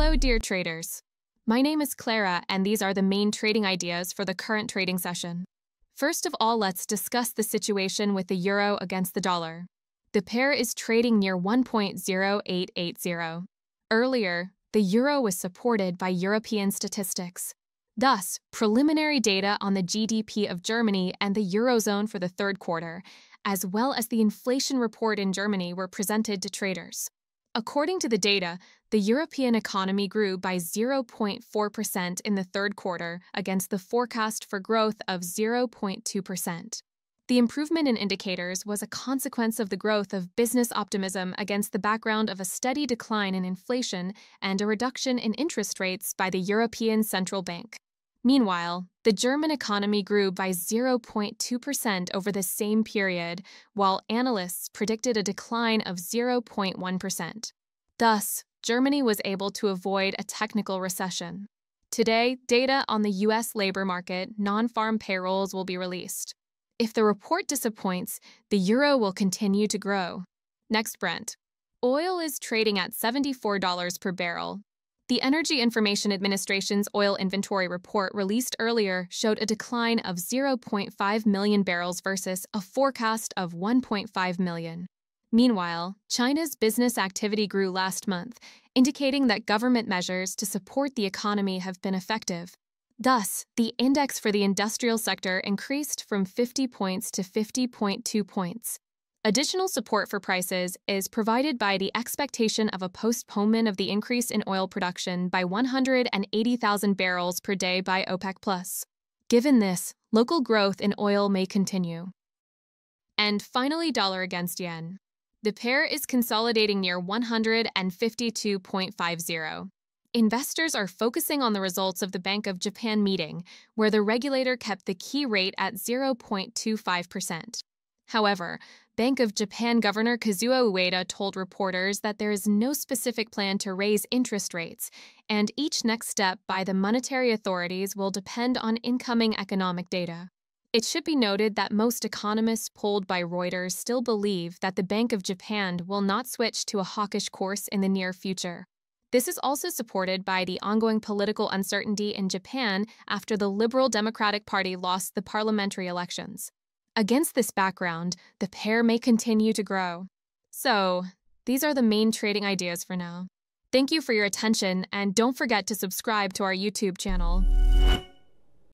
Hello, dear traders. My name is Clara, and these are the main trading ideas for the current trading session. First of all, let's discuss the situation with the euro against the dollar. The pair is trading near 1.0880. Earlier, the euro was supported by European statistics. Thus, preliminary data on the GDP of Germany and the Eurozone for the third quarter, as well as the inflation report in Germany, were presented to traders. According to the data, the European economy grew by 0.4% in the third quarter against the forecast for growth of 0.2%. The improvement in indicators was a consequence of the growth of business optimism against the background of a steady decline in inflation and a reduction in interest rates by the European Central Bank. Meanwhile, the German economy grew by 0.2% over the same period, while analysts predicted a decline of 0.1%. Thus, Germany was able to avoid a technical recession. Today, data on the U.S. labor market, non farm payrolls will be released. If the report disappoints, the euro will continue to grow. Next, Brent. Oil is trading at $74 per barrel, the Energy Information Administration's oil inventory report released earlier showed a decline of 0.5 million barrels versus a forecast of 1.5 million. Meanwhile, China's business activity grew last month, indicating that government measures to support the economy have been effective. Thus, the index for the industrial sector increased from 50 points to 50.2 points. Additional support for prices is provided by the expectation of a postponement of the increase in oil production by 180,000 barrels per day by OPEC. Given this, local growth in oil may continue. And finally, dollar against yen. The pair is consolidating near 152.50. Investors are focusing on the results of the Bank of Japan meeting, where the regulator kept the key rate at 0.25%. However, Bank of Japan Governor Kazuo Ueda told reporters that there is no specific plan to raise interest rates, and each next step by the monetary authorities will depend on incoming economic data. It should be noted that most economists polled by Reuters still believe that the Bank of Japan will not switch to a hawkish course in the near future. This is also supported by the ongoing political uncertainty in Japan after the Liberal Democratic Party lost the parliamentary elections. Against this background, the pair may continue to grow. So, these are the main trading ideas for now. Thank you for your attention, and don't forget to subscribe to our YouTube channel.